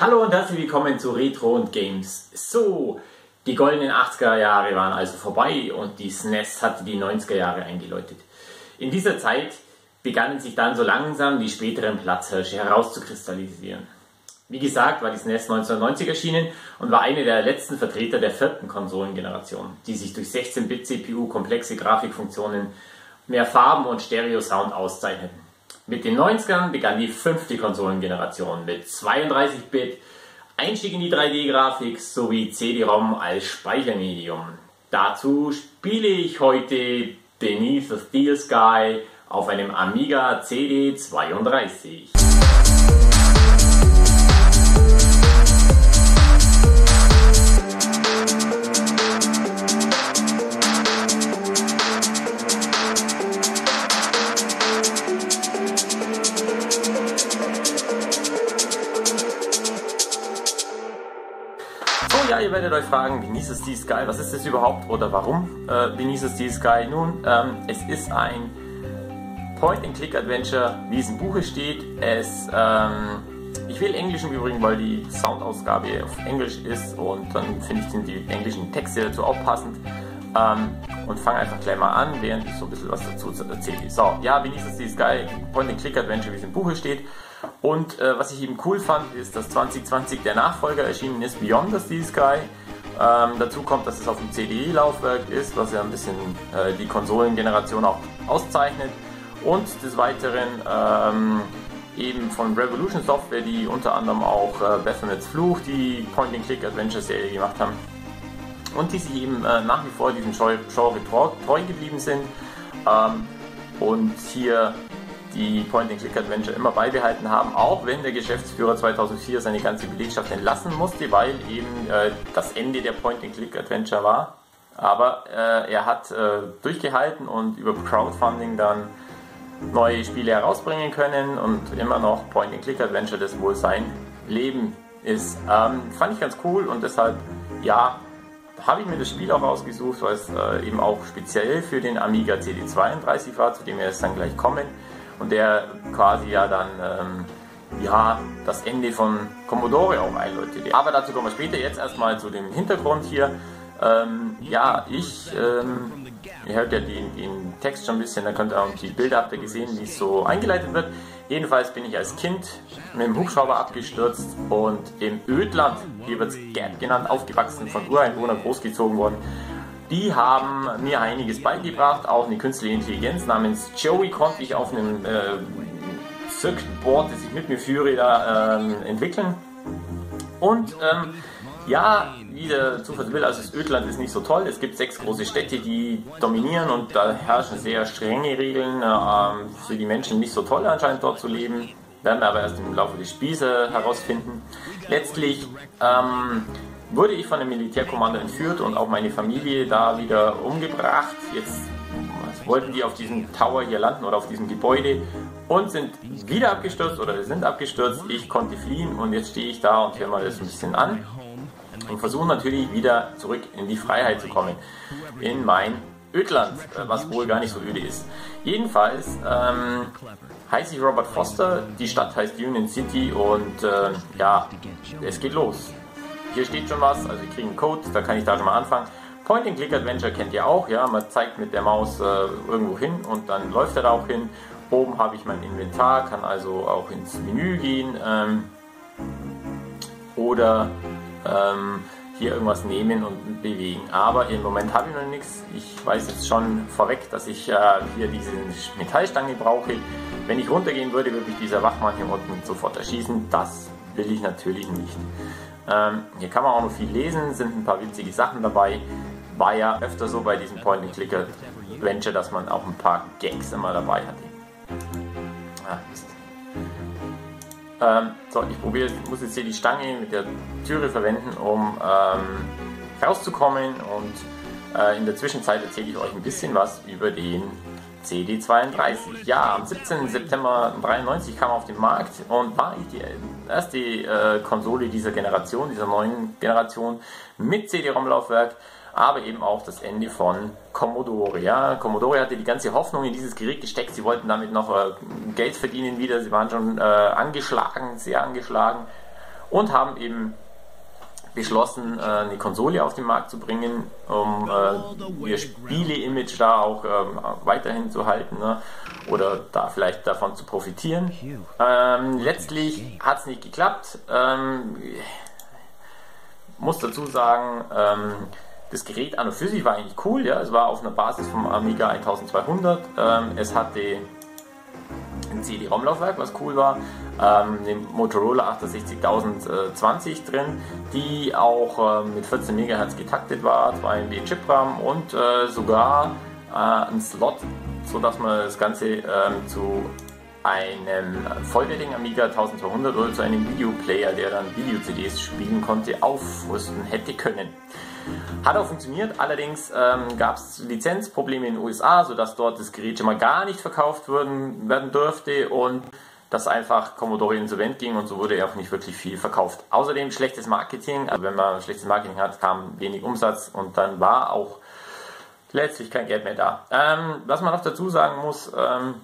Hallo und herzlich willkommen zu Retro und Games. So, die goldenen 80er Jahre waren also vorbei und die SNES hatte die 90er Jahre eingeläutet. In dieser Zeit begannen sich dann so langsam die späteren Platzhirsche herauszukristallisieren. Wie gesagt, war die SNES 1990 erschienen und war eine der letzten Vertreter der vierten Konsolengeneration, die sich durch 16-Bit CPU, komplexe Grafikfunktionen, mehr Farben und Stereo-Sound auszeichneten. Mit den 90ern begann die fünfte Konsolengeneration mit 32-Bit, Einstieg in die 3D-Grafik sowie CD-ROM als Speichermedium. Dazu spiele ich heute Beneath the Steel Sky auf einem Amiga CD32. Ihr werdet euch fragen, Beneath the Sky, was ist das überhaupt oder warum äh, Beneath the Sky? Nun, ähm, es ist ein Point-and-Click-Adventure, wie es im Buche steht. Es, ähm, ich will Englisch im Übrigen, weil die Soundausgabe auf Englisch ist und dann finde ich die englischen Texte dazu auch passend. Ähm, und fange einfach gleich mal an, während ich so ein bisschen was dazu erzähle. So, ja, Beneath the Sky, Point-and-Click-Adventure, wie es im Buche steht. Und äh, was ich eben cool fand, ist, dass 2020 der Nachfolger erschienen ist, Beyond the Steel Sky. Ähm, dazu kommt, dass es auf dem CDI-Laufwerk ist, was ja ein bisschen äh, die Konsolengeneration auch auszeichnet. Und des Weiteren ähm, eben von Revolution Software, die unter anderem auch äh, Baphomets Fluch, die Point-and-Click-Adventure-Serie gemacht haben. Und die sich eben äh, nach wie vor diesem Genre treu, geblieben sind. Ähm, und hier die Point-and-Click-Adventure immer beibehalten haben, auch wenn der Geschäftsführer 2004 seine ganze Belegschaft entlassen musste, weil eben äh, das Ende der Point-and-Click-Adventure war. Aber äh, er hat äh, durchgehalten und über Crowdfunding dann neue Spiele herausbringen können und immer noch Point-and-Click-Adventure das wohl sein Leben ist. Ähm, fand ich ganz cool und deshalb, ja, habe ich mir das Spiel auch ausgesucht, weil es äh, eben auch speziell für den Amiga CD32 war, zu dem wir jetzt dann gleich kommen und der quasi ja dann ähm, ja, das Ende von Commodore auch einläutete. Aber dazu kommen wir später. Jetzt erstmal zu dem Hintergrund hier. Ähm, ja, ich, ähm, ihr hört ja den, den, Text schon ein bisschen, da könnt ihr auch die Bilder habt ihr gesehen, wie es so eingeleitet wird. Jedenfalls bin ich als Kind mit dem Hubschrauber abgestürzt und im Ödland, hier wird es Gap genannt, aufgewachsen, von Ureinwohnern großgezogen worden. Die haben mir einiges beigebracht, auch eine künstliche Intelligenz namens Joey konnte ich auf einem äh, Circuitboard, das ich mit mir führe, da ähm, entwickeln. Und ähm, ja, wie der Zufall will, also das Ödland ist nicht so toll. Es gibt sechs große Städte, die dominieren und da herrschen sehr strenge Regeln. Ähm, für die Menschen nicht so toll anscheinend dort zu leben. Werden wir aber erst im Laufe des Spiels herausfinden. Letztlich ähm, wurde ich von einem Militärkommando entführt und auch meine Familie da wieder umgebracht. Jetzt wollten die auf diesem Tower hier landen oder auf diesem Gebäude und sind wieder abgestürzt oder sind abgestürzt. Ich konnte fliehen und jetzt stehe ich da und höre mal das ein bisschen an und versuche natürlich wieder zurück in die Freiheit zu kommen. In mein Ödland, was wohl gar nicht so öde ist. Jedenfalls ähm, heiße ich Robert Foster, die Stadt heißt Union City und äh, ja, es geht los hier steht schon was, also ich kriege einen Code, da kann ich da schon mal anfangen. Point-and-Click-Adventure kennt ihr auch, ja, man zeigt mit der Maus äh, irgendwo hin und dann läuft er da auch hin. Oben habe ich mein Inventar, kann also auch ins Menü gehen ähm, oder ähm, hier irgendwas nehmen und bewegen. Aber im Moment habe ich noch nichts. Ich weiß jetzt schon vorweg, dass ich äh, hier diese Metallstange brauche. Wenn ich runtergehen würde, würde mich dieser Wachmann hier unten sofort erschießen. Das will ich natürlich nicht. Ähm, hier kann man auch noch viel lesen, sind ein paar witzige Sachen dabei. War ja öfter so bei diesem Point-and-Clicker-Adventure, dass man auch ein paar Gags immer dabei hatte. Ah, ähm, so, ich probiere, muss jetzt hier die Stange mit der Türe verwenden, um ähm, rauszukommen und äh, in der Zwischenzeit erzähle ich euch ein bisschen was über den CD32. Ja, am 17. September 93 kam auf den Markt und war die erste äh, Konsole dieser Generation, dieser neuen Generation mit CD-ROM-Laufwerk, aber eben auch das Ende von Commodore. Ja, Commodore hatte die ganze Hoffnung in dieses Gerät gesteckt. Sie wollten damit noch äh, Geld verdienen wieder. Sie waren schon äh, angeschlagen, sehr angeschlagen. und haben eben beschlossen, äh, eine Konsole auf den Markt zu bringen, um äh, ihr Spiele-Image da auch ähm, weiterhin zu halten ne? oder da vielleicht davon zu profitieren. Ähm, letztlich hat es nicht geklappt. Ähm, muss dazu sagen, ähm, das Gerät an und für sich war eigentlich cool. Ja? Es war auf einer Basis vom Amiga 1200. Ähm, es hatte ein CD-ROM-Laufwerk, was cool war, ähm, den Motorola 68020 drin, die auch äh, mit 14 MHz getaktet war, 2 MB Chip-RAM und äh, sogar äh, ein Slot, sodass man das Ganze ähm, zu einem vollwertigen Amiga 1200 oder zu einem Videoplayer, der dann Video-CDs spielen konnte, aufrüsten hätte können. Hat auch funktioniert, allerdings ähm, gab es Lizenzprobleme in den USA, sodass dort das Gerät schon mal gar nicht verkauft werden, werden durfte und dass einfach Commodore insolvent ging und so wurde auch nicht wirklich viel verkauft. Außerdem schlechtes Marketing, also wenn man schlechtes Marketing hat, kam wenig Umsatz und dann war auch letztlich kein Geld mehr da. Ähm, was man noch dazu sagen muss, ähm,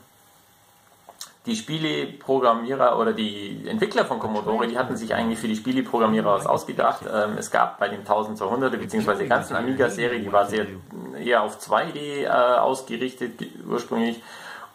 die Spieleprogrammierer oder die Entwickler von Commodore, die hatten sich eigentlich für die Spieleprogrammierer was ausgedacht. Ähm, es gab bei den 1200er bzw. der ganzen Amiga-Serie, die war sehr eher auf 2D äh, ausgerichtet ursprünglich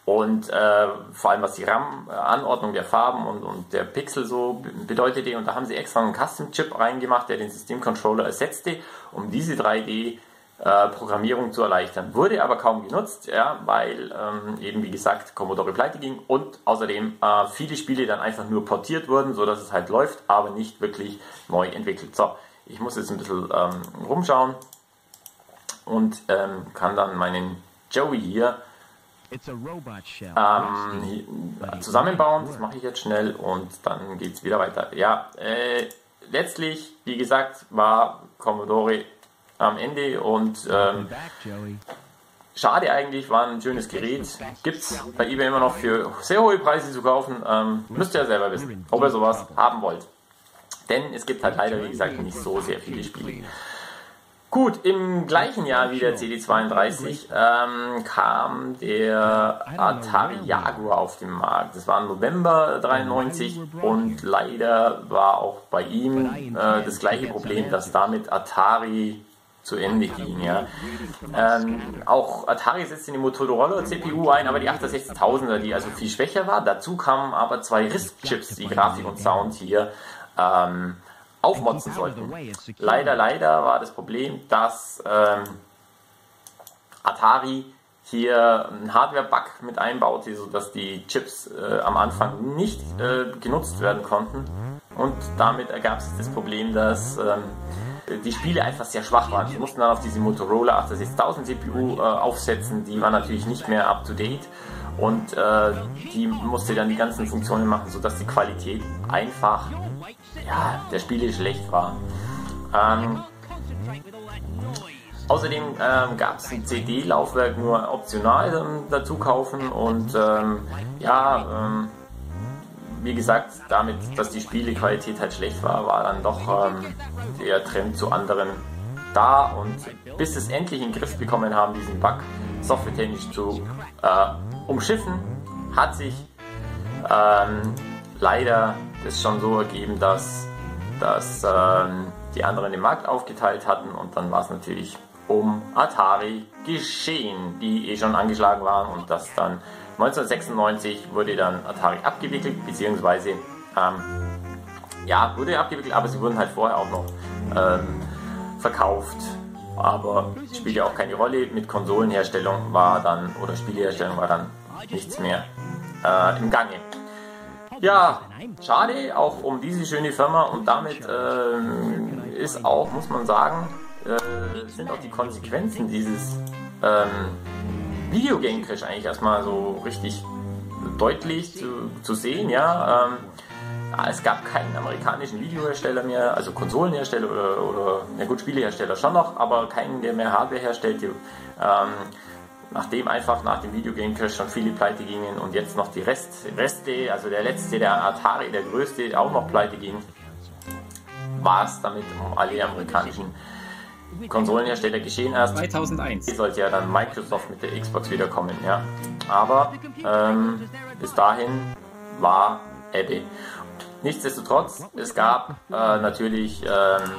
und äh, vor allem was die RAM-Anordnung der Farben und, und der Pixel so bedeutete. Und da haben sie extra einen Custom-Chip reingemacht, der den Systemcontroller ersetzte, um diese 3D äh, Programmierung zu erleichtern. Wurde aber kaum genutzt, ja, weil ähm, eben wie gesagt Commodore pleite ging und außerdem äh, viele Spiele dann einfach nur portiert wurden, so dass es halt läuft, aber nicht wirklich neu entwickelt. So, ich muss jetzt ein bisschen ähm, rumschauen und ähm, kann dann meinen Joey hier ähm, zusammenbauen. Das mache ich jetzt schnell und dann geht es wieder weiter. Ja, äh, letztlich, wie gesagt, war Commodore am Ende und ähm, schade eigentlich, war ein schönes Gerät. Gibt es bei eBay immer noch für sehr hohe Preise zu kaufen. Ähm, müsst ihr ja selber wissen, ob ihr sowas haben wollt. Denn es gibt halt leider, wie gesagt, nicht so sehr viele Spiele. Gut, im gleichen Jahr wie der CD32 ähm, kam der Atari Jaguar auf den Markt. Das war im November 93 und leider war auch bei ihm äh, das gleiche Problem, dass damit Atari zu Ende ging. Ja. Ähm, auch Atari setzte eine Motorola CPU ein, aber die 68000er, die also viel schwächer war. Dazu kamen aber zwei RISC-Chips, die Grafik und Sound hier ähm, aufmotzen sollten. Leider, leider war das Problem, dass ähm, Atari hier einen Hardware-Bug mit einbaute, sodass die Chips äh, am Anfang nicht äh, genutzt werden konnten. Und damit ergab sich das Problem, dass ähm, die Spiele einfach sehr schwach waren. Sie mussten dann auf diese Motorola 86000 CPU äh, aufsetzen, die war natürlich nicht mehr up to date und äh, die musste dann die ganzen Funktionen machen, sodass die Qualität einfach ja, der Spiele schlecht war. Ähm, außerdem ähm, gab es ein CD-Laufwerk nur optional ähm, dazu kaufen und ähm, ja, ähm, wie gesagt, damit, dass die Spielequalität halt schlecht war, war dann doch ähm, der Trend zu anderen da. Und bis es endlich in den Griff bekommen haben, diesen Bug softwaretechnisch zu äh, umschiffen, hat sich ähm, leider das schon so ergeben, dass, dass ähm, die anderen den Markt aufgeteilt hatten. Und dann war es natürlich um Atari geschehen, die eh schon angeschlagen waren und das dann 1996 wurde dann Atari abgewickelt, beziehungsweise ähm, ja, wurde abgewickelt, aber sie wurden halt vorher auch noch ähm, verkauft. Aber spielt ja auch keine Rolle. Mit Konsolenherstellung war dann, oder Spieleherstellung war dann nichts mehr äh, im Gange. Ja, schade, auch um diese schöne Firma und damit äh, ist auch, muss man sagen, äh, sind auch die Konsequenzen dieses ähm, Videogame Crash eigentlich erstmal so richtig deutlich zu, zu sehen, ja. Ähm, es gab keinen amerikanischen Videohersteller mehr, also Konsolenhersteller oder, oder ja gut, Spielehersteller schon noch, aber keinen, der mehr Hardware herstellte. Ähm, nachdem einfach nach dem Videogame Crash schon viele pleite gingen und jetzt noch die Rest, Reste, also der letzte, der Atari, der größte, auch noch pleite ging, war es damit um alle amerikanischen Konsolenhersteller geschehen erst. 2001. Sollte ja dann Microsoft mit der Xbox wiederkommen, ja. Aber ähm, bis dahin war Ebbe. nichtsdestotrotz, es gab äh, natürlich ähm,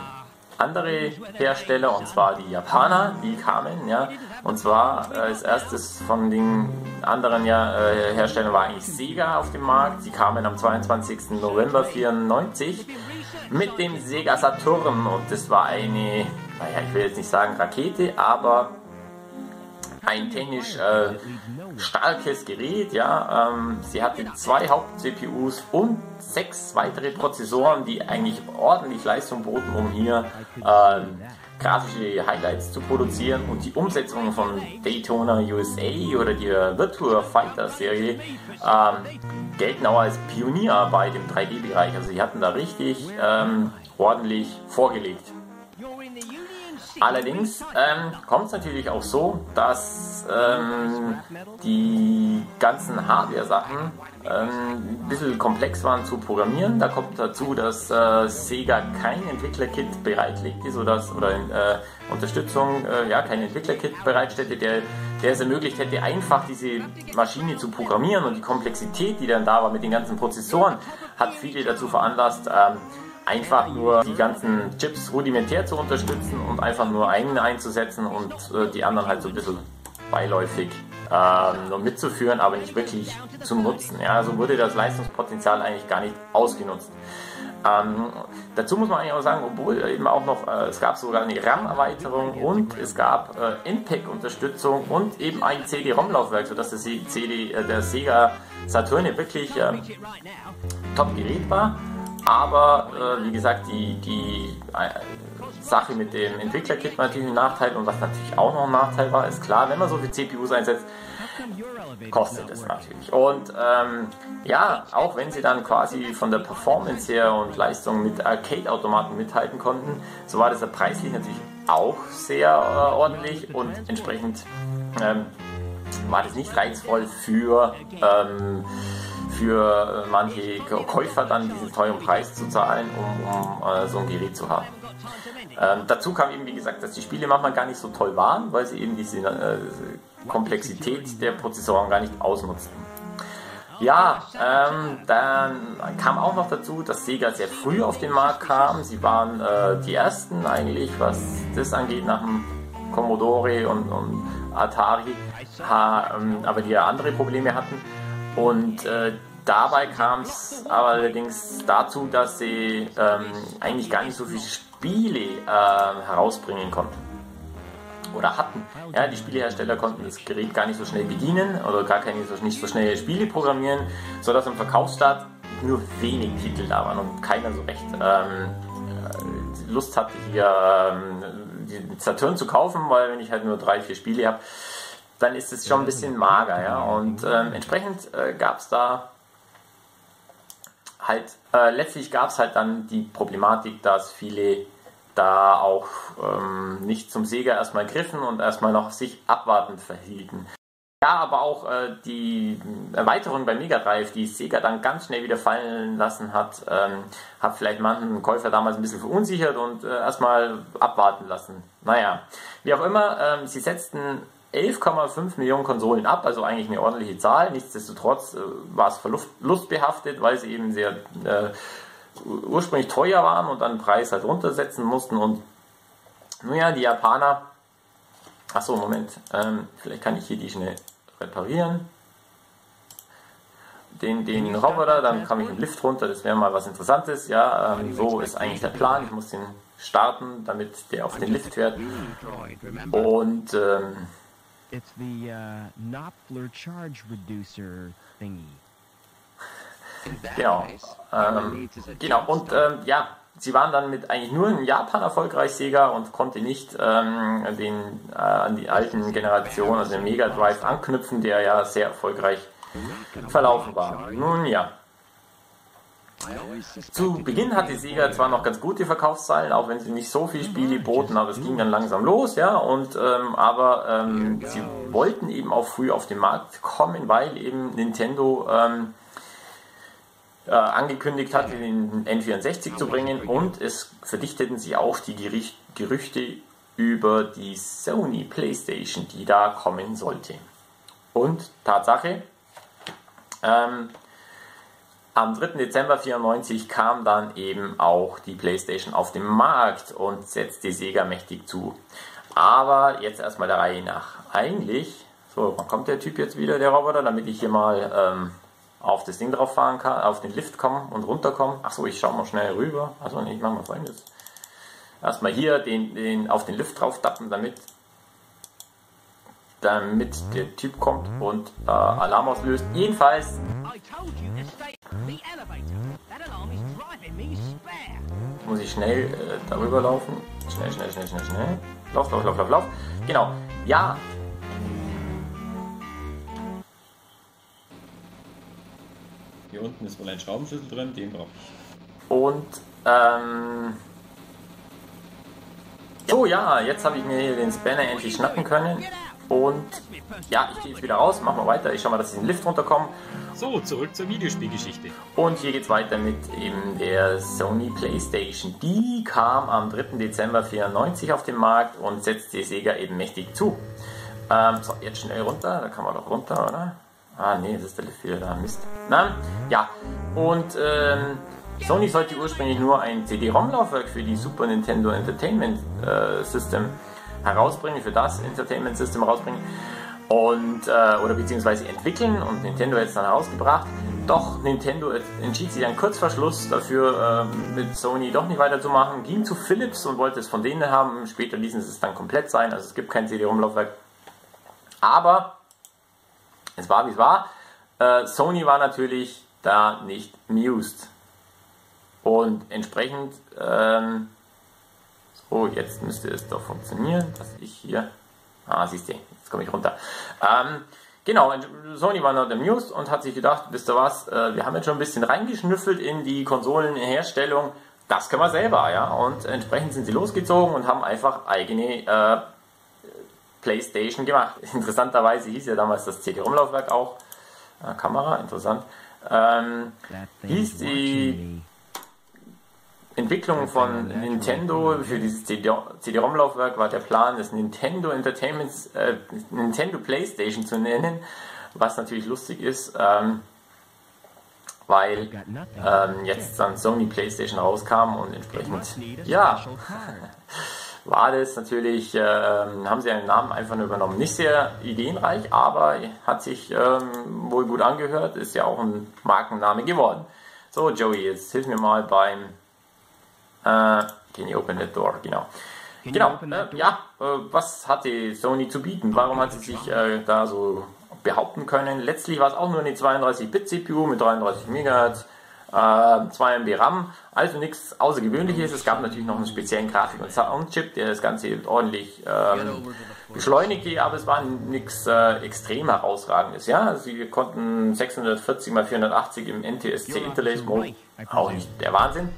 andere Hersteller, und zwar die Japaner, die kamen, ja. Und zwar äh, als erstes von den anderen ja, äh, Herstellern war eigentlich Sega auf dem Markt. Sie kamen am 22. November 1994 mit dem Sega Saturn und das war eine, naja, ich will jetzt nicht sagen Rakete, aber ein technisch äh, starkes Gerät. Ja, ähm, sie hatte zwei Haupt-CPUs und sechs weitere Prozessoren, die eigentlich ordentlich Leistung boten, um hier ähm, grafische Highlights zu produzieren und die Umsetzung von Daytona USA oder der Virtua Fighter Serie ähm, gelten auch als Pionier bei dem 3D-Bereich. Also sie hatten da richtig ähm, ordentlich vorgelegt. Allerdings ähm, kommt es natürlich auch so, dass ähm, die ganzen Hardware-Sachen ähm, ein bisschen komplex waren zu programmieren. Da kommt dazu, dass äh, Sega kein Entwicklerkit bereitlegt ist oder, äh, Unterstützung, äh, ja, kein Entwicklerkit bereitstellte, der, der es ermöglicht hätte, einfach diese Maschine zu programmieren und die Komplexität, die dann da war mit den ganzen Prozessoren, hat viele dazu veranlasst, ähm, einfach nur die ganzen Chips rudimentär zu unterstützen und einfach nur einen einzusetzen und äh, die anderen halt so ein bisschen beiläufig ähm, nur mitzuführen, aber nicht wirklich zu nutzen. Ja, also wurde das Leistungspotenzial eigentlich gar nicht ausgenutzt. Ähm, dazu muss man eigentlich auch sagen, obwohl eben auch noch, äh, es gab sogar eine RAM-Erweiterung und es gab äh, NPEG-Unterstützung und eben ein CD-ROM-Laufwerk, sodass das CD, äh, der Sega Saturn wirklich ähm, Top-Gerät war. Aber äh, wie gesagt, die, die äh, Sache mit dem Entwicklerkit war natürlich ein Nachteil und was natürlich auch noch ein Nachteil war, ist klar, wenn man so viel CPUs einsetzt, kostet es natürlich. Und ähm, ja, auch wenn sie dann quasi von der Performance her und Leistung mit Arcade-Automaten mithalten konnten, so war das ja preislich natürlich auch sehr äh, ordentlich und entsprechend ähm, war das nicht reizvoll für ähm, für manche Käufer dann diesen teuren Preis zu zahlen, um, um äh, so ein Gerät zu haben. Ähm, dazu kam eben, wie gesagt, dass die Spiele manchmal gar nicht so toll waren, weil sie eben diese äh, Komplexität der Prozessoren gar nicht ausnutzten. Ja, ähm, dann kam auch noch dazu, dass Sega sehr früh auf den Markt kam. Sie waren äh, die ersten eigentlich, was das angeht, nach dem Commodore und, und Atari, ha, ähm, aber die ja andere Probleme hatten. Und äh, Dabei kam es allerdings dazu, dass sie ähm, eigentlich gar nicht so viele Spiele äh, herausbringen konnten oder hatten. Ja, die Spielehersteller konnten das Gerät gar nicht so schnell bedienen oder gar keine so, nicht so schnell Spiele programmieren, sodass im Verkaufsstart nur wenig Titel da waren und keiner so recht ähm, äh, Lust hatte, hier ähm, den Saturn zu kaufen, weil wenn ich halt nur drei, vier Spiele habe, dann ist es schon ein bisschen mager. Ja? Und ähm, entsprechend äh, gab es da halt, äh, letztlich gab es halt dann die Problematik, dass viele da auch ähm, nicht zum Sieger erstmal griffen und erstmal noch sich abwartend verhielten. Ja, aber auch äh, die Erweiterung bei Mega Drive, die Sega dann ganz schnell wieder fallen lassen hat, ähm, hat vielleicht manchen Käufer damals ein bisschen verunsichert und äh, erstmal abwarten lassen. Naja, wie auch immer, ähm, sie setzten 11,5 Millionen Konsolen ab, also eigentlich eine ordentliche Zahl. Nichtsdestotrotz äh, war es verlustbehaftet, weil sie eben sehr äh, ursprünglich teuer waren und dann den Preis halt runtersetzen mussten. Und nun ja, die Japaner. Achso, Moment. Ähm, vielleicht kann ich hier die schnell reparieren. Den, den Roboter, dann komme ich im Lift runter. Das wäre mal was Interessantes. Ja, ähm, so ist eigentlich der Plan. Ich muss den starten, damit der auf den Lift fährt. Und ähm, It's the uh, Knopfler charge reducer thingy. Genau. Ähm, genau. Und ähm, ja, sie waren dann mit eigentlich nur in Japan erfolgreich Sega und konnte nicht ähm, den, äh, an die alten Generationen, also den Mega Drive anknüpfen, der ja sehr erfolgreich verlaufen war. Nun ja. Zu Beginn hatte Sega zwar noch ganz gute Verkaufszahlen, auch wenn sie nicht so viele Spiele boten, aber es ging dann langsam los, ja, und ähm, aber ähm, sie wollten eben auch früh auf den Markt kommen, weil eben Nintendo ähm, äh, angekündigt hatte, den N64 zu bringen und es verdichteten sie auch die Gericht Gerüchte über die Sony PlayStation, die da kommen sollte. Und Tatsache, ähm, am 3. Dezember 94 kam dann eben auch die PlayStation auf den Markt und setzte Sega mächtig zu. Aber jetzt erstmal der Reihe nach. Eigentlich, so, wann kommt der Typ jetzt wieder, der Roboter, damit ich hier mal ähm, auf das Ding drauf fahren kann, auf den Lift kommen und runterkommen. Achso, ich schaue mal schnell rüber. Achso, ich mache mal folgendes. Erstmal hier den, den, auf den Lift drauf tappen, damit damit der Typ kommt und äh, Alarm auslöst. Jedenfalls. Muss ich schnell äh, darüber laufen. Schnell, schnell, schnell, schnell, schnell. Lauf, lauf, lauf, lauf, lauf. Genau. Ja. Hier unten ist wohl ein Schraubenschlüssel drin, den brauche ich. Und ähm. Oh ja, jetzt habe ich mir hier den Spanner endlich schnappen können. Und ja, ich gehe jetzt wieder raus, machen wir weiter. Ich schau mal, dass ich den Lift runterkomme. So, zurück zur Videospielgeschichte. Und hier geht es weiter mit eben der Sony Playstation. Die kam am 3. Dezember 94 auf den Markt und setzte Sega eben mächtig zu. Ähm, so, jetzt schnell runter, da kann man doch runter, oder? Ah, nee, das ist der Lift wieder da, Mist. Na, ja, und ähm, Sony sollte ursprünglich nur ein CD-ROM-Laufwerk für die Super Nintendo Entertainment äh, System herausbringen, für das Entertainment System herausbringen und äh, oder beziehungsweise entwickeln und Nintendo es dann herausgebracht. Doch Nintendo entschied sich einen Kurzverschluss dafür, äh, mit Sony doch nicht weiterzumachen, ging zu Philips und wollte es von denen haben. Später ließen sie es dann komplett sein, also es gibt kein CD-ROM-Laufwerk. Aber es war wie es war. Äh, Sony war natürlich da nicht amused. Und entsprechend ähm, Oh, jetzt müsste es doch funktionieren, dass ich hier. Ah, siehst du, jetzt komme ich runter. Ähm, genau, Sony war not amused und hat sich gedacht, wisst ihr was, äh, wir haben jetzt schon ein bisschen reingeschnüffelt in die Konsolenherstellung. Das können wir selber, ja. Und entsprechend sind sie losgezogen und haben einfach eigene äh, PlayStation gemacht. Interessanterweise hieß ja damals das CD-ROM-Laufwerk auch. Äh, Kamera, interessant. Ähm, hieß die Entwicklung von Nintendo für dieses CD-ROM-Laufwerk war der Plan, das Nintendo Entertainment, äh, Nintendo PlayStation zu nennen, was natürlich lustig ist, ähm, weil ähm, jetzt dann Sony PlayStation rauskam und entsprechend, ja, war das natürlich, äh, haben sie einen Namen einfach nur übernommen. Nicht sehr ideenreich, aber hat sich ähm, wohl gut angehört, ist ja auch ein Markenname geworden. So, Joey, jetzt hilf mir mal beim Uh, can you open the door? Genau. genau, äh, ja, äh, was hatte Sony zu bieten? Warum hat sie sich äh, da so behaupten können? Letztlich war es auch nur eine 32-Bit-CPU mit 33 MHz, äh, 2 MB RAM, also nichts Außergewöhnliches. Es gab natürlich noch einen speziellen Grafik- und Soundchip, der das Ganze ordentlich ähm, beschleunigte, aber es war nichts äh, extrem herausragendes. Ja? Sie konnten 640 x 480 im NTSC Interlace Mode, auch nicht der Wahnsinn.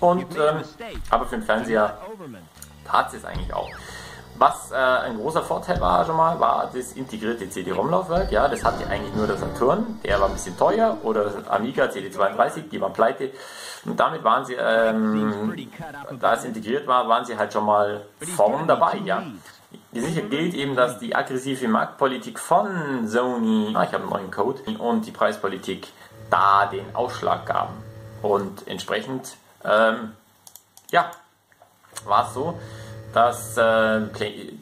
Und, ähm, aber für den Fernseher tat es eigentlich auch. Was äh, ein großer Vorteil war schon mal, war das integrierte CD-ROM-Laufwerk. Ja, das hatte eigentlich nur der Saturn, der war ein bisschen teuer, oder Amiga CD32, die waren pleite. Und damit waren sie, ähm, da es integriert war, waren sie halt schon mal vorn dabei. Ja. Sicher gilt eben, dass die aggressive Marktpolitik von Sony, ah, ich habe einen neuen Code, und die Preispolitik da den Ausschlag gaben. Und entsprechend ähm, ja, war es so, dass äh,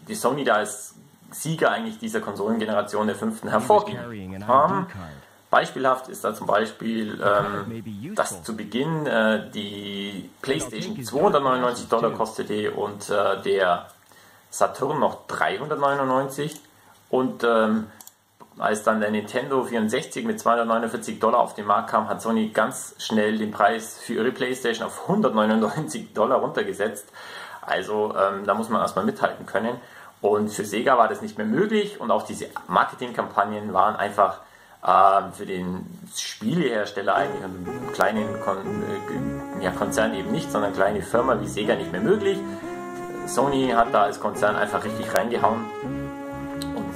die Sony da als Sieger eigentlich dieser Konsolengeneration der fünften hervorging. Ähm, beispielhaft ist da zum Beispiel, ähm, dass zu Beginn äh, die PlayStation 299 Dollar kostete und äh, der Saturn noch 399 und ähm, als dann der Nintendo 64 mit 249 Dollar auf den Markt kam, hat Sony ganz schnell den Preis für ihre PlayStation auf 199 Dollar runtergesetzt. Also ähm, da muss man erstmal mithalten können. Und für Sega war das nicht mehr möglich und auch diese Marketingkampagnen waren einfach ähm, für den Spielehersteller eigentlich, einen kleinen Kon äh, ja, Konzern eben nicht, sondern eine kleine Firma wie Sega nicht mehr möglich. Sony hat da als Konzern einfach richtig reingehauen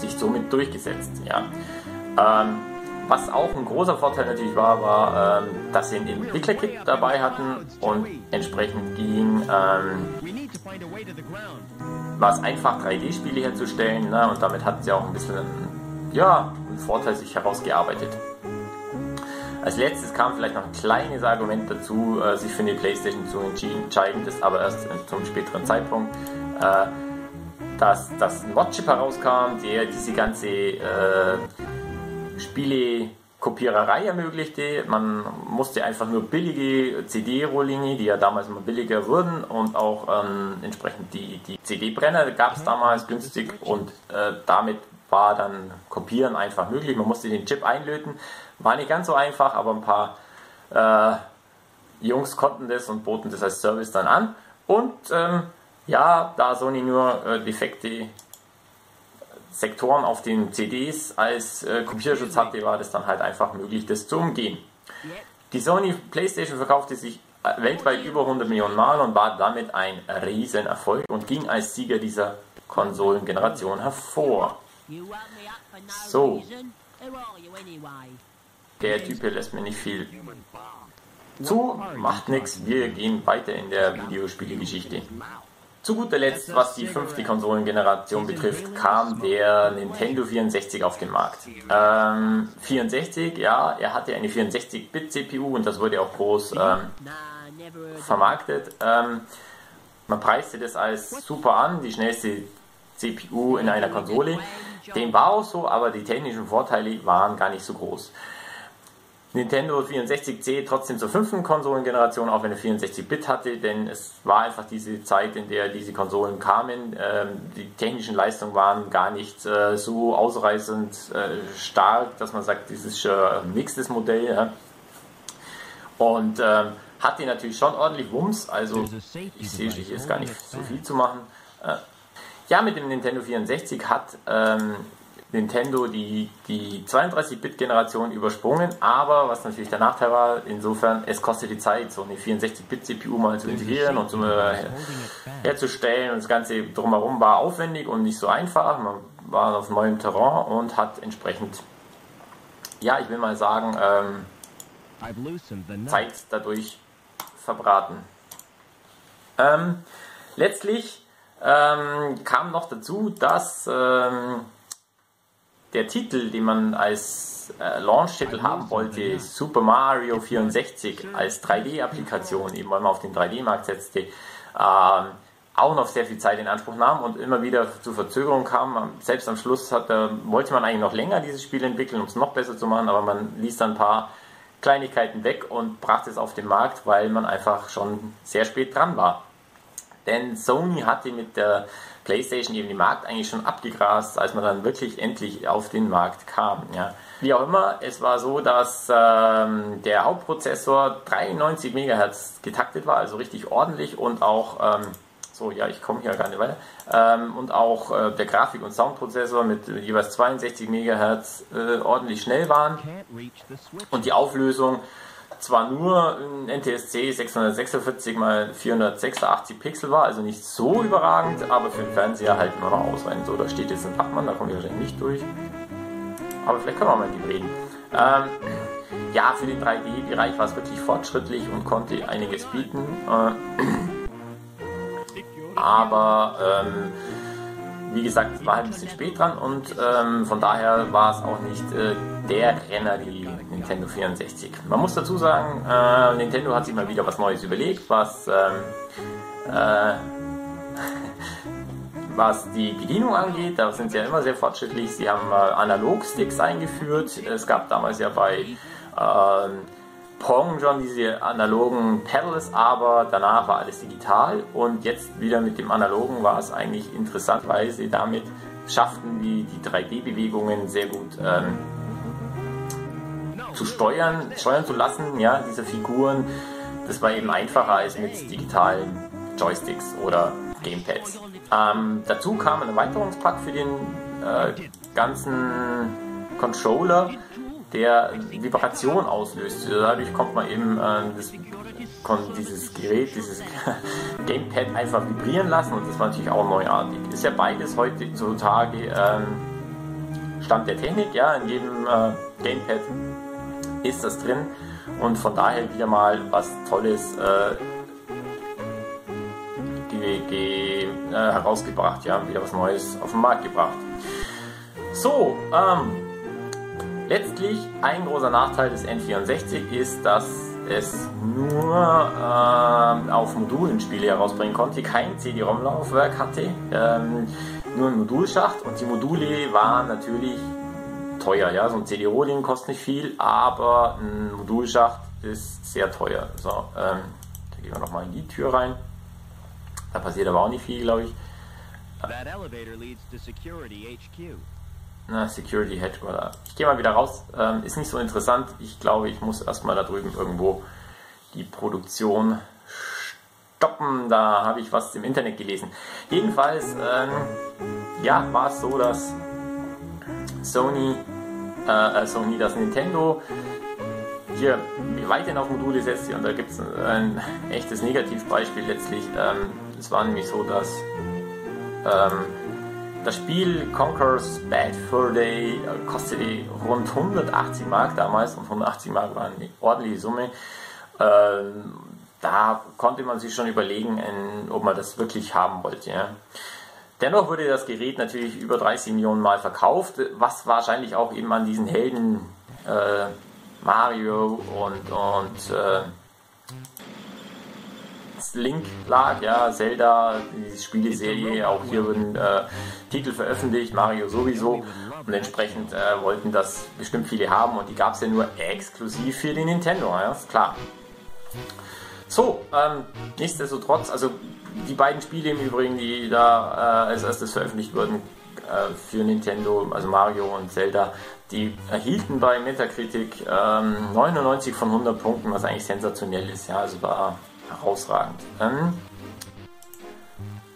sich somit durchgesetzt. Ja. Ähm, was auch ein großer Vorteil natürlich war, war, ähm, dass sie ein Entwicklerkit dabei hatten und entsprechend ging, ähm, war es einfach 3D-Spiele herzustellen ne? und damit hatten sie auch ein bisschen ja, einen Vorteil sich herausgearbeitet. Als letztes kam vielleicht noch ein kleines Argument dazu, äh, sich für eine Playstation zu entscheiden, das aber erst zum späteren Zeitpunkt. Äh, dass, ein Mod-Chip herauskam, der diese ganze äh, Spiele-Kopiererei ermöglichte. Man musste einfach nur billige CD-Rohlinge, die ja damals immer billiger wurden, und auch ähm, entsprechend die, die CD-Brenner gab es damals günstig und äh, damit war dann Kopieren einfach möglich. Man musste den Chip einlöten. War nicht ganz so einfach, aber ein paar äh, Jungs konnten das und boten das als Service dann an. Und ähm, ja, da Sony nur äh, defekte Sektoren auf den CDs als äh, Kopierschutz hatte, war das dann halt einfach möglich, das zu umgehen. Die Sony PlayStation verkaufte sich äh, weltweit über 100 Millionen Mal und war damit ein Riesenerfolg und ging als Sieger dieser Konsolengeneration hervor. So. Der Typ hier lässt mir nicht viel zu, macht nichts, wir gehen weiter in der Videospielegeschichte. Zu guter Letzt, was die fünfte Konsolengeneration betrifft, kam der Nintendo 64 auf den Markt. Ähm, 64, ja, er hatte eine 64-Bit-CPU und das wurde auch groß ähm, vermarktet. Ähm, man preiste das als super an, die schnellste CPU in einer Konsole. Dem war auch so, aber die technischen Vorteile waren gar nicht so groß. Nintendo 64C trotzdem zur fünften Konsolengeneration, auch wenn er 64-Bit hatte, denn es war einfach diese Zeit, in der diese Konsolen kamen. Ähm, die technischen Leistungen waren gar nicht äh, so ausreißend äh, stark, dass man sagt, das ist schon ein mixtes Modell. Ja. Und ähm, hatte natürlich schon ordentlich Wumms, also ich sehe sich jetzt gar nicht so viel zu machen. Äh, ja, mit dem Nintendo 64 hat ähm, Nintendo die, die 32-Bit-Generation übersprungen, aber was natürlich der Nachteil war, insofern, es kostet die Zeit, so eine 64-Bit-CPU mal zu integrieren und zu, äh, herzustellen und das Ganze drumherum war aufwendig und nicht so einfach. Man war auf neuem Terrain und hat entsprechend, ja, ich will mal sagen, ähm, Zeit dadurch verbraten. Ähm, letztlich ähm, kam noch dazu, dass ähm, der Titel, den man als äh, Launch-Titel haben wollte, Super Mario 64 als 3D-Applikation, eben weil man auf den 3D-Markt setzte, äh, auch noch sehr viel Zeit in Anspruch nahm und immer wieder zu Verzögerungen kam. Selbst am Schluss hat, äh, wollte man eigentlich noch länger dieses Spiel entwickeln, um es noch besser zu machen, aber man ließ dann ein paar Kleinigkeiten weg und brachte es auf den Markt, weil man einfach schon sehr spät dran war. Denn Sony hatte mit der PlayStation eben den Markt eigentlich schon abgegrast, als man dann wirklich endlich auf den Markt kam. Ja. Wie auch immer, es war so, dass ähm, der Hauptprozessor 93 MHz getaktet war, also richtig ordentlich und auch, ähm, so ja, ich komme hier gar nicht weiter, ähm, und auch äh, der Grafik- und Soundprozessor mit jeweils 62 MHz äh, ordentlich schnell waren und die Auflösung zwar nur ein NTSC 646 x 486 Pixel war, also nicht so überragend, aber für den Fernseher halt immer noch ausreichend. So, da steht jetzt ein Fachmann, da kommen wir wahrscheinlich nicht durch. Aber vielleicht können wir mal mit ihm reden. Ähm, ja, für den 3D-Bereich war es wirklich fortschrittlich und konnte einiges bieten. Äh, aber ähm, wie gesagt, war halt ein bisschen spät dran und ähm, von daher war es auch nicht äh, der Renner, die Nintendo 64. Man muss dazu sagen, äh, Nintendo hat sich mal wieder was Neues überlegt, was, ähm, äh, was die Bedienung angeht. Da sind sie ja immer sehr fortschrittlich. Sie haben äh, Analog-Sticks eingeführt. Es gab damals ja bei ähm, Pong schon diese analogen Pedals, aber danach war alles digital und jetzt wieder mit dem analogen war es eigentlich interessant, weil sie damit schafften, die, die 3D-Bewegungen sehr gut ähm, zu steuern, steuern zu lassen, ja, diese Figuren. Das war eben einfacher als mit digitalen Joysticks oder Gamepads. Ähm, dazu kam ein Erweiterungspack für den äh, ganzen Controller der Vibration auslöst. Dadurch kommt man eben äh, das, dieses Gerät, dieses Gamepad einfach vibrieren lassen und das war natürlich auch neuartig. Ist ja beides heutzutage ähm, Stand der Technik, ja, in jedem äh, Gamepad ist das drin. Und von daher wieder mal was Tolles äh, ge, ge, äh, herausgebracht, ja, wieder was Neues auf den Markt gebracht. So, ähm, Letztlich ein großer Nachteil des N64 ist, dass es nur äh, auf Modulen Spiele herausbringen konnte, kein CD-ROM-Laufwerk hatte, ähm, nur ein Modulschacht. Und die Module waren natürlich teuer. Ja? So ein CD-Rohling kostet nicht viel, aber ein Modulschacht ist sehr teuer. So, ähm, da gehen wir nochmal in die Tür rein. Da passiert aber auch nicht viel, glaube ich. That elevator leads to Security HQ. Na, Security Headquarter. Ich gehe mal wieder raus. Ähm, ist nicht so interessant. Ich glaube, ich muss erstmal da drüben irgendwo die Produktion stoppen. Da habe ich was im Internet gelesen. Jedenfalls, ähm, ja, war es so, dass Sony, äh, äh, Sony, das Nintendo hier weiterhin auf Module setzt. Und da gibt es ein, ein, echtes Negativbeispiel letztlich. Ähm, es war nämlich so, dass ähm, das Spiel Conquer's Bad Fur Day kostete rund 180 Mark damals und 180 Mark war eine ordentliche Summe. Ähm, da konnte man sich schon überlegen, ob man das wirklich haben wollte. Ja. Dennoch wurde das Gerät natürlich über 30 Millionen Mal verkauft, was wahrscheinlich auch eben an diesen Helden äh, Mario und, und äh, Link lag, ja, Zelda, die Spieleserie, auch hier wurden äh, Titel veröffentlicht, Mario sowieso und entsprechend äh, wollten das bestimmt viele haben und die gab es ja nur exklusiv für den Nintendo, ja, ist klar. So, ähm, nichtsdestotrotz, also die beiden Spiele im Übrigen, die da äh, als erstes veröffentlicht wurden äh, für Nintendo, also Mario und Zelda, die erhielten bei Metacritic ähm, 99 von 100 Punkten, was eigentlich sensationell ist. Ja, also war herausragend. Ähm,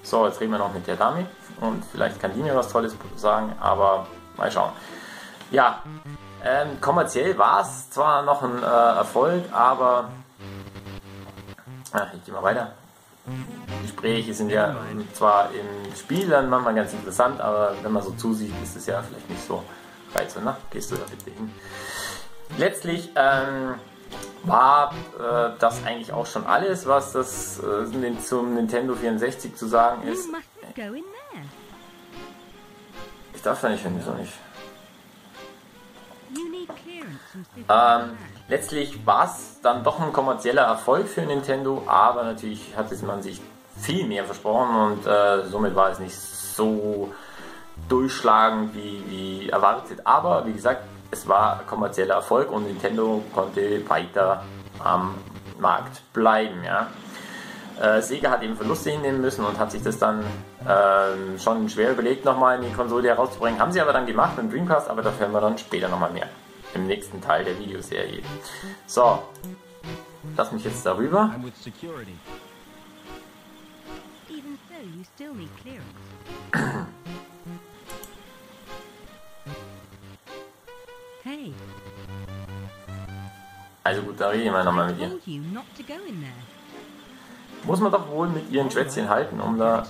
so, jetzt reden wir noch mit der Dame und vielleicht kann die mir was Tolles sagen, aber mal schauen. Ja, ähm, kommerziell war es zwar noch ein äh, Erfolg, aber ah, ich gehe mal weiter. Gespräche sind ja zwar im Spiel dann manchmal ganz interessant, aber wenn man so zusieht, ist es ja vielleicht nicht so reizvoll. Na, gehst du da bitte hin? Letztlich ähm, war äh, das eigentlich auch schon alles, was das äh, zum Nintendo 64 zu sagen ist. Ich darf da nicht hin, wieso nicht? Ähm, letztlich war es dann doch ein kommerzieller Erfolg für Nintendo, aber natürlich hatte man sich viel mehr versprochen und äh, somit war es nicht so durchschlagend wie, wie erwartet. Aber wie gesagt, es war kommerzieller Erfolg und Nintendo konnte weiter am Markt bleiben. Ja. Äh, Sega hat eben Verluste hinnehmen müssen und hat sich das dann äh, schon schwer überlegt, nochmal in die Konsole herauszubringen. Haben sie aber dann gemacht mit dem Dreamcast, aber dafür hören wir dann später nochmal mehr. Im nächsten Teil der Videoserie. So, lass mich jetzt darüber. Also gut, da reden wir nochmal mit ihr. Muss man doch wohl mit ihren Schwätzchen halten, um da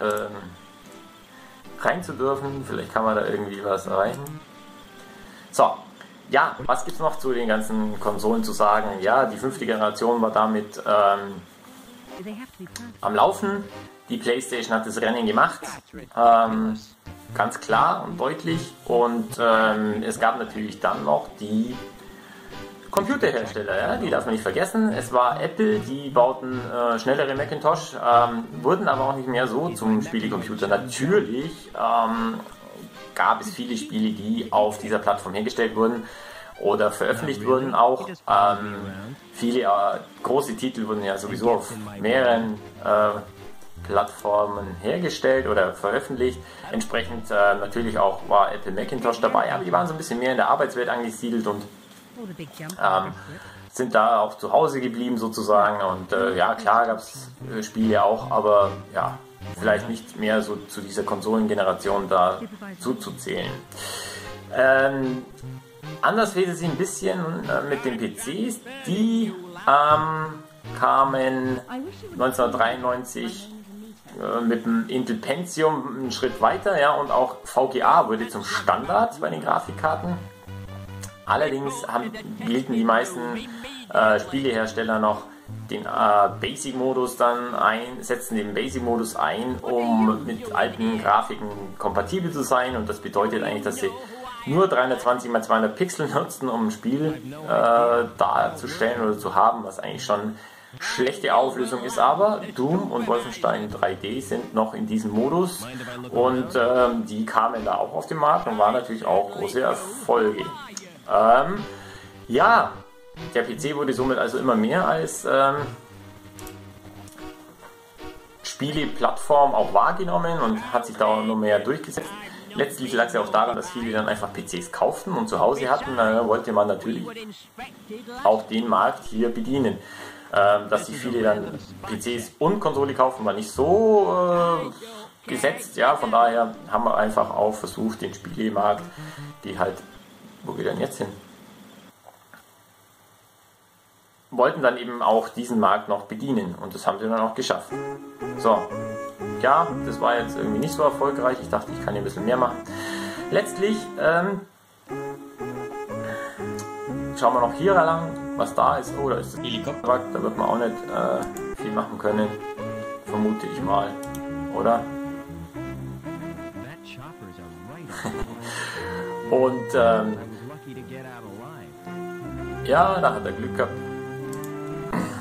ähm, rein zu dürfen. Vielleicht kann man da irgendwie was erreichen. So, ja, was gibt es noch zu den ganzen Konsolen zu sagen? Ja, die fünfte Generation war damit ähm, am Laufen. Die PlayStation hat das Rennen gemacht. Ähm, ganz klar und deutlich. Und ähm, es gab natürlich dann noch die Computerhersteller, ja, die darf man nicht vergessen. Es war Apple, die bauten äh, schnellere Macintosh, ähm, wurden aber auch nicht mehr so zum Spielecomputer. Natürlich ähm, gab es viele Spiele, die auf dieser Plattform hergestellt wurden oder veröffentlicht wurden auch. Ähm, viele äh, große Titel wurden ja sowieso auf mehreren äh, Plattformen hergestellt oder veröffentlicht. Entsprechend äh, natürlich auch war Apple Macintosh dabei, aber die waren so ein bisschen mehr in der Arbeitswelt angesiedelt und ähm, sind da auch zu Hause geblieben sozusagen und äh, ja, klar gab es äh, Spiele auch, aber ja, vielleicht nicht mehr so zu dieser Konsolengeneration da zuzuzählen. Ähm, anders fehlt es ein bisschen äh, mit den PCs, die ähm, kamen 1993 äh, mit dem Intel Pentium einen Schritt weiter, ja, und auch VGA wurde zum Standard bei den Grafikkarten. Allerdings haben, hielten die meisten äh, Spielehersteller noch den äh, Basic-Modus dann ein, setzen den Basic-Modus ein, um mit alten Grafiken kompatibel zu sein. Und das bedeutet eigentlich, dass sie nur 320 x 200 Pixel nutzen, um ein Spiel äh, darzustellen oder zu haben, was eigentlich schon schlechte Auflösung ist, aber Doom und Wolfenstein 3D sind noch in diesem Modus. Und ähm, die kamen da auch auf den Markt und waren natürlich auch große Erfolge. Ähm, ja, der PC wurde somit also immer mehr als ähm, Spieleplattform auch wahrgenommen und hat sich da auch noch mehr durchgesetzt. Letztlich lag es ja auch daran, dass viele dann einfach PCs kauften und zu Hause hatten. Da wollte man natürlich auch den Markt hier bedienen. Ähm, dass sich viele dann PCs und Konsole kaufen, war nicht so äh, gesetzt. Ja, von daher haben wir einfach auch versucht, den Spielemarkt, die halt, wo geht denn jetzt hin? Wollten dann eben auch diesen Markt noch bedienen und das haben sie dann auch geschafft. So, ja, das war jetzt irgendwie nicht so erfolgreich. Ich dachte, ich kann hier ein bisschen mehr machen. Letztlich ähm, schauen wir noch hier lang, was da ist. Oh, da ist das Helikopter. Da wird man auch nicht äh, viel machen können. Vermute ich mal. Oder? Und ähm, ja, da hat er Glück gehabt.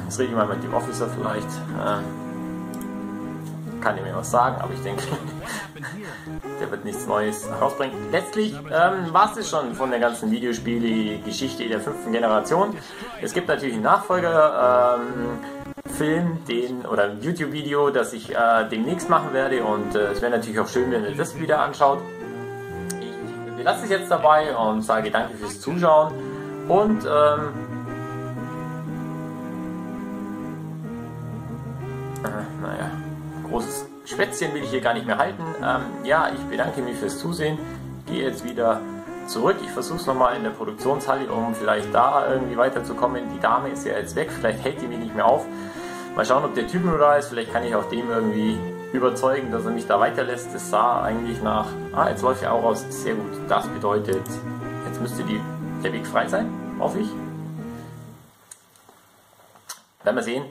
Jetzt rede ich mal mit dem Officer vielleicht. Äh, kann ich mir was sagen, aber ich denke, der wird nichts Neues rausbringen. Letztlich ähm, war es das schon von der ganzen Videospiele-Geschichte der fünften Generation. Es gibt natürlich einen Nachfolger. Ähm, Film, den oder YouTube-Video, das ich äh, demnächst machen werde und äh, es wäre natürlich auch schön, wenn ihr das wieder anschaut. Ich belasse es jetzt dabei und sage danke fürs Zuschauen und ähm, äh, naja großes Schwätzchen will ich hier gar nicht mehr halten. Ähm, ja, ich bedanke mich fürs Zusehen. Gehe jetzt wieder zurück. Ich versuche es nochmal in der Produktionshalle, um vielleicht da irgendwie weiterzukommen. Die Dame ist ja jetzt weg, vielleicht hält die mich nicht mehr auf. Mal schauen, ob der Typ nur da ist. Vielleicht kann ich auch dem irgendwie überzeugen, dass er mich da weiterlässt. Das sah eigentlich nach. Ah, jetzt läuft er auch raus. Sehr gut. Das bedeutet, jetzt müsste die, der Weg frei sein, hoffe ich. Werden wir sehen.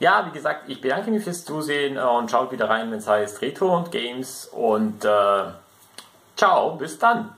Ja, wie gesagt, ich bedanke mich fürs Zusehen und schaut wieder rein, wenn es heißt Retro und Games und äh, ciao, bis dann.